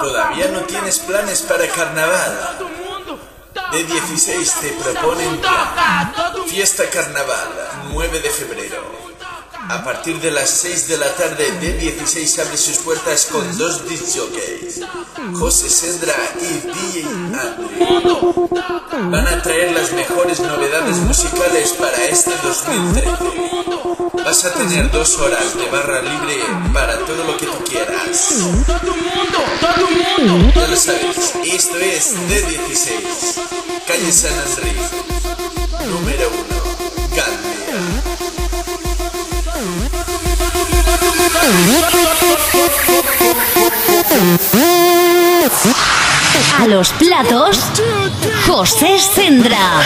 ¿Todavía no tienes planes para carnaval? De 16 te proponen plan. Fiesta Carnaval, 9 de febrero. A partir de las 6 de la tarde, D16 abre sus puertas con dos disc jockeys, José Sendra y DJ Andrew. Van a traer las mejores novedades musicales para este 2013. Vas a tener dos horas de barra libre para todo lo que tú quieras. Ya lo sabes, esto es D16, calle San Andrés, número 1, Gandía. A los platos, José Sendra.